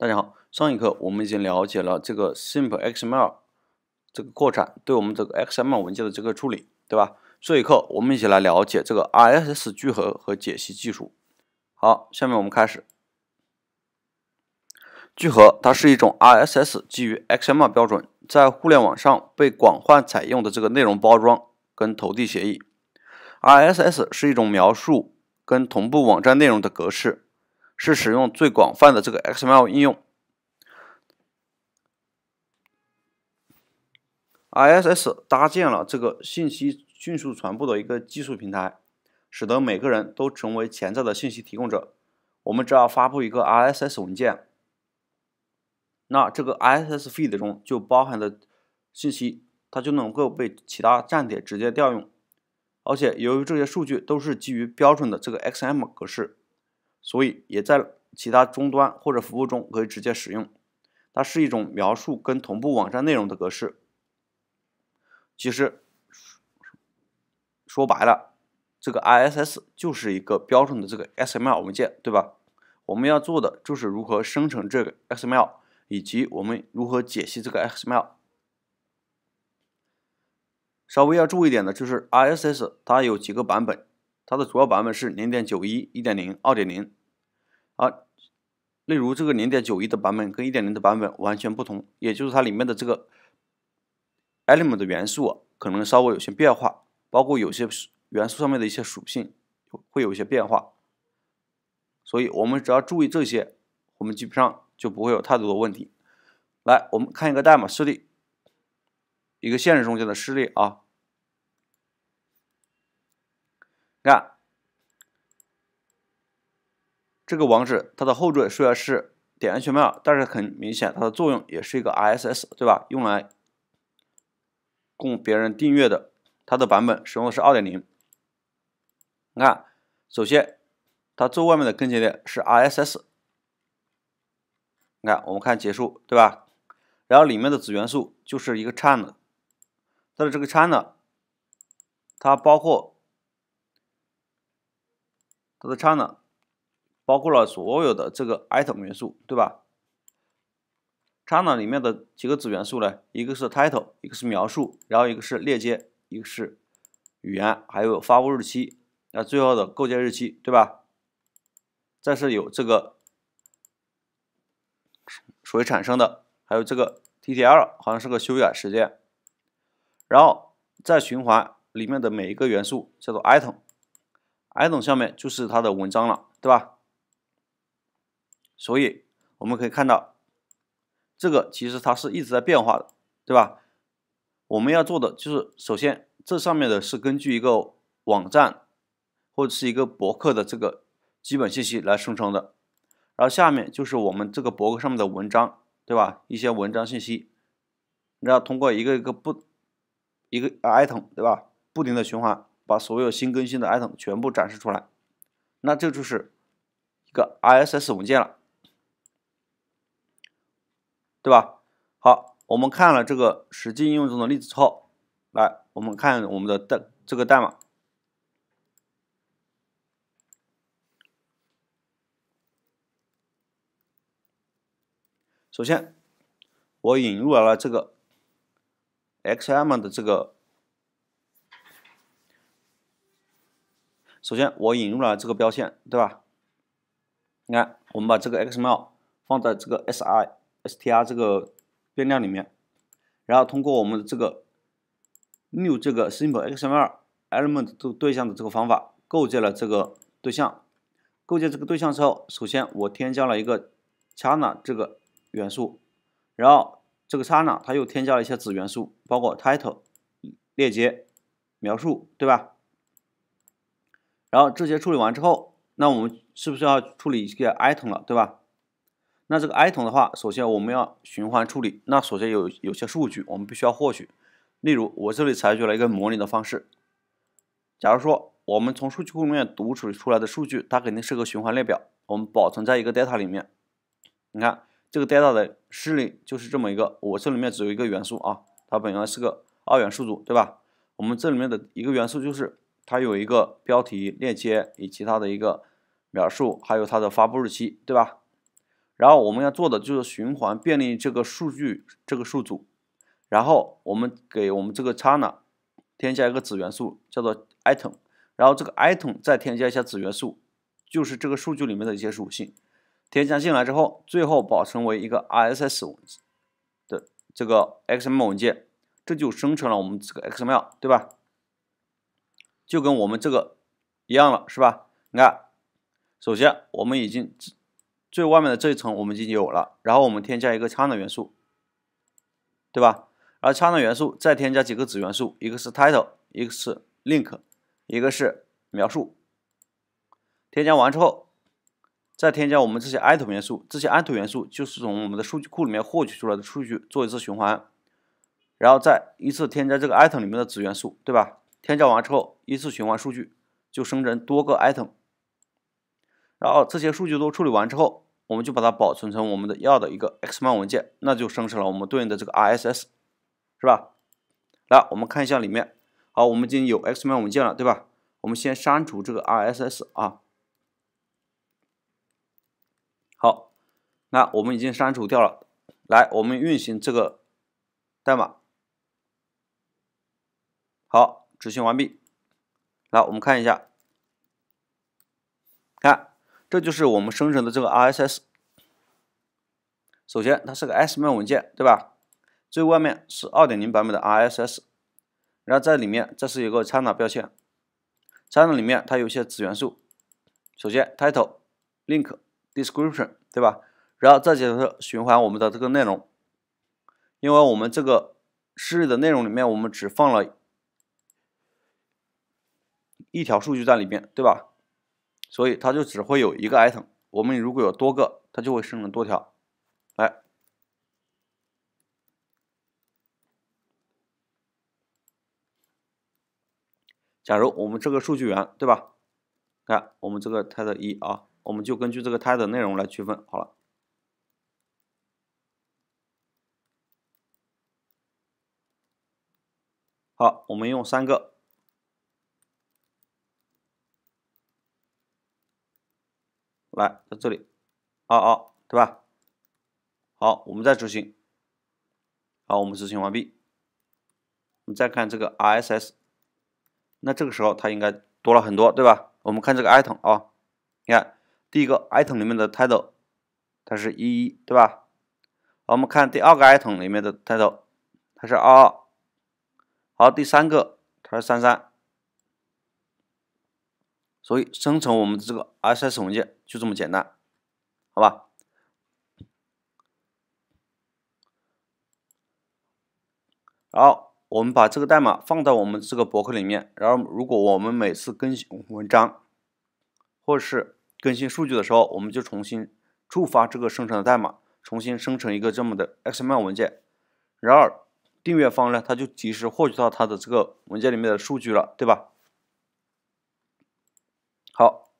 大家好，上一课我们已经了解了这个 Simple XML 这个扩展对我们这个 XML 文件的这个处理，对吧？这一课我们一起来了解这个 RSS 聚合和解析技术。好，下面我们开始。聚合它是一种 RSS 基于 XML 标准，在互联网上被广泛采用的这个内容包装跟投递协议。RSS 是一种描述跟同步网站内容的格式。是使用最广泛的这个 XML 应用，ISS 搭建了这个信息迅速传播的一个技术平台，使得每个人都成为潜在的信息提供者。我们只要发布一个 RSS 文件，那这个 ISS feed 中就包含的信息，它就能够被其他站点直接调用。而且由于这些数据都是基于标准的这个 XML 格式。所以也在其他终端或者服务中可以直接使用。它是一种描述跟同步网站内容的格式。其实说白了，这个 ISS 就是一个标准的这个 XML 文件，对吧？我们要做的就是如何生成这个 XML，以及我们如何解析这个 XML。稍微要注意点的就是 ISS 它有几个版本。它的主要版本是零点九一、一点零、二点零，啊，例如这个零点九一的版本跟一点零的版本完全不同，也就是它里面的这个 element 的元素可能稍微有些变化，包括有些元素上面的一些属性会有一些变化，所以我们只要注意这些，我们基本上就不会有太多的问题。来，我们看一个代码示例，一个现实中间的示例啊。看，这个网址它的后缀虽然是点 HTML，但是很明显它的作用也是一个 ISS，对吧？用来供别人订阅的，它的版本使用的是二点零。你看，首先它最外面的根节点是 ISS，你看我们看结束，对吧？然后里面的子元素就是一个 channel，它的这个 channel，它包括。它的 channel 包括了所有的这个 item 元素，对吧？channel 里面的几个子元素呢？一个是 title，一个是描述，然后一个是链接，一个是语言，还有发布日期，那最后的构建日期，对吧？再是有这个所产生的，还有这个 TTL，好像是个修改时间，然后再循环里面的每一个元素叫做 item。Item 下面就是它的文章了，对吧？所以我们可以看到，这个其实它是一直在变化的，对吧？我们要做的就是，首先这上面的是根据一个网站或者是一个博客的这个基本信息来生成的，然后下面就是我们这个博客上面的文章，对吧？一些文章信息，然后通过一个一个不一个 item，对吧？不停的循环。把所有新更新的 item 全部展示出来，那这就是一个 ISS 文件了，对吧？好，我们看了这个实际应用中的例子之后，来，我们看我们的代这个代码。首先，我引入了这个 XML 的这个。首先，我引入了这个标线，对吧？你看，我们把这个 XML 放在这个 SI STR 这个变量里面，然后通过我们的这个 new 这个 simple XML element 这个对象的这个方法，构建了这个对象。构建这个对象之后，首先我添加了一个 chana 这个元素，然后这个 chana 它又添加了一些子元素，包括 title 链接、描述，对吧？然后这些处理完之后，那我们是不是要处理一个 item 了，对吧？那这个 item 的话，首先我们要循环处理。那首先有有些数据我们必须要获取，例如我这里采取了一个模拟的方式。假如说我们从数据库里面读取出来的数据，它肯定是个循环列表，我们保存在一个 data 里面。你看这个 data 的示例就是这么一个，我这里面只有一个元素啊，它本来是个二元数组，对吧？我们这里面的一个元素就是。它有一个标题链接以及它的一个描述，还有它的发布日期，对吧？然后我们要做的就是循环便利这个数据这个数组，然后我们给我们这个 China 添加一个子元素叫做 item，然后这个 item 再添加一下子元素，就是这个数据里面的一些属性，添加进来之后，最后保存为一个 RSS 的这个 XML 文件，这就生成了我们这个 XML，对吧？就跟我们这个一样了，是吧？你看，首先我们已经。最外面的这一层我们已经有了，然后我们添加一个 China 元素，对吧？而 China 元素再添加几个子元素，一个是 title，一个是 link，一个是描述。添加完之后，再添加我们这些 item 元素，这些 item 元素就是从我们的数据库里面获取出来的数据做一次循环，然后再一次添加这个 item 里面的子元素，对吧？添加完之后，一次循环数据就生成多个 item。然后这些数据都处理完之后，我们就把它保存成我们的要的一个 XML 文件，那就生成了我们对应的这个 RSS，是吧？来，我们看一下里面，好，我们已经有 XML 文件了，对吧？我们先删除这个 RSS 啊。好，那我们已经删除掉了。来，我们运行这个代码。好，执行完毕。来，我们看一下，看。这就是我们生成的这个 RSS。首先，它是个 XML 文件，对吧？最外面是2.0版本的 RSS，然后在里面这是一个 China 标签，China 里面它有些子元素。首先，title、link、description，对吧？然后再就是循环我们的这个内容，因为我们这个示例的内容里面我们只放了一条数据在里面，对吧？所以它就只会有一个 item，我们如果有多个，它就会生成多条。来，假如我们这个数据源，对吧？看我们这个 title 一啊，我们就根据这个 title 内容来区分好了。好，我们用三个。来，在这里，二二，对吧？好，我们再执行。好，我们执行完毕。我们再看这个 RSS，那这个时候它应该多了很多，对吧？我们看这个 item 啊，你看第一个 item 里面的 title 它是一一，对吧？我们看第二个 item 里面的 title 它是二二，好，第三个它是三三。所以生成我们的这个 S S 文件就这么简单，好吧？然后我们把这个代码放到我们这个博客里面，然后如果我们每次更新文章或者是更新数据的时候，我们就重新触发这个生成的代码，重新生成一个这么的 XML 文件，然后订阅方呢，他就及时获取到他的这个文件里面的数据了，对吧？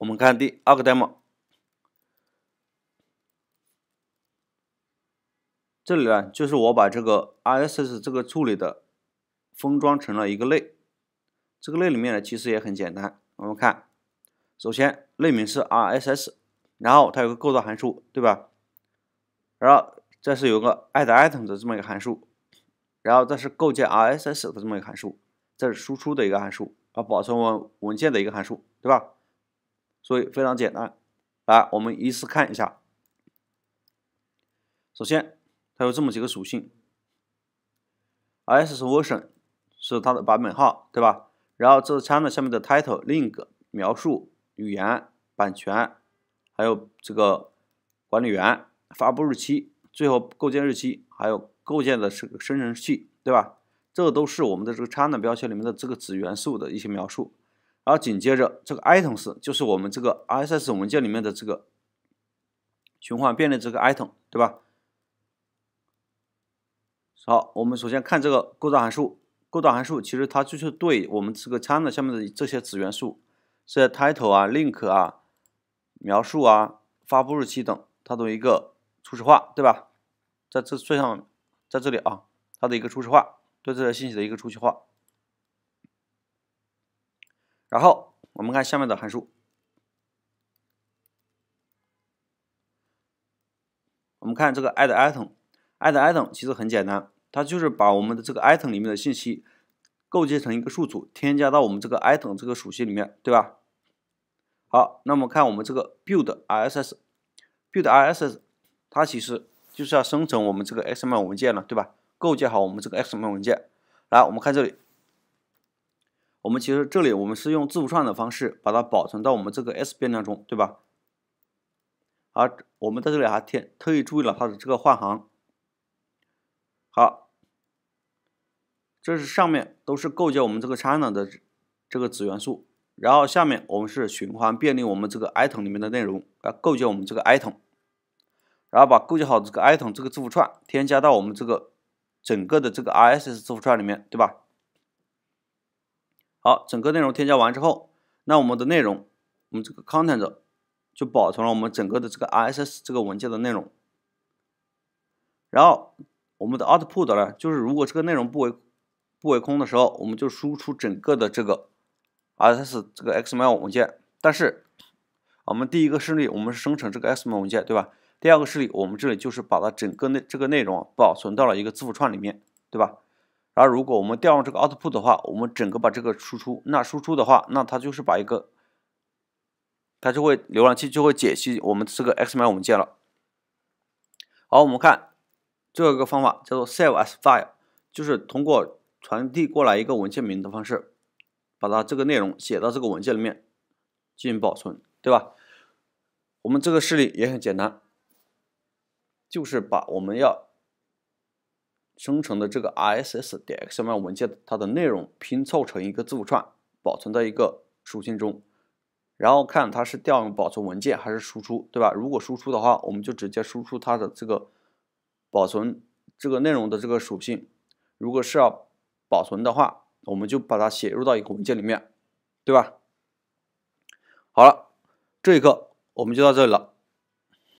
我们看第二个 demo，这里呢就是我把这个 RSS 这个处理的封装成了一个类，这个类里面呢其实也很简单，我们看，首先类名是 RSS，然后它有个构造函数，对吧？然后这是有个 add item 的这么一个函数，然后这是构建 RSS 的这么一个函数，这是输出的一个函数，啊，保存文文件的一个函数，对吧？所以非常简单，来，我们依次看一下。首先，它有这么几个属性，RSS version 是它的版本号，对吧？然后这是 China 下面的 title、link 描述、语言、版权，还有这个管理员、发布日期、最后构建日期，还有构建的这个生成器，对吧？这都是我们的这个 China 标签里面的这个子元素的一些描述。然后紧接着这个 items 就是我们这个 RSS 文件里面的这个循环便利这个 item，对吧？好，我们首先看这个构造函数，构造函数其实它就是对我们这个 China 下面的这些子元素，这些 title 啊、link 啊、描述啊、发布日期等，它的一个初始化，对吧？在这最上，在这里啊，它的一个初始化，对这些信息的一个初始化。然后我们看下面的函数，我们看这个 add item，add item 其实很简单，它就是把我们的这个 item 里面的信息构建成一个数组，添加到我们这个 item 这个属性里面，对吧？好，那么看我们这个 build RSS，build RSS，它其实就是要生成我们这个 XML 文件了，对吧？构建好我们这个 XML 文件。来，我们看这里，我们其实这里我们是用字符串的方式把它保存到我们这个 S 变量中，对吧？而我们在这里还添特意注意了它的这个换行。好，这是上面都是构建我们这个 China 的这个子元素。然后下面我们是循环便利我们这个 item 里面的内容，来构建我们这个 item，然后把构建好这个 item 这个字符串添加到我们这个整个的这个 RSS 字符串里面，对吧？好，整个内容添加完之后，那我们的内容，我们这个 content 就保存了我们整个的这个 RSS 这个文件的内容。然后我们的 output 呢，就是如果这个内容不为不为空的时候，我们就输出整个的这个。RSS 这个 XML 文件，但是我们第一个示例我们是生成这个 XML 文件，对吧？第二个示例我们这里就是把它整个内这个内容保存到了一个字符串里面，对吧？然后如果我们调用这个 output 的话，我们整个把这个输出，那输出的话，那它就是把一个，它就会浏览器就会解析我们这个 XML 文件了。好，我们看最后一个方法叫做 save as file，就是通过传递过来一个文件名的方式。把它这个内容写到这个文件里面进行保存，对吧？我们这个示例也很简单，就是把我们要生成的这个 RSS 点 XML 文件它的内容拼凑成一个字符串，保存在一个属性中，然后看它是调用保存文件还是输出，对吧？如果输出的话，我们就直接输出它的这个保存这个内容的这个属性；如果是要保存的话，我们就把它写入到一个文件里面，对吧？好了，这一课我们就到这里了。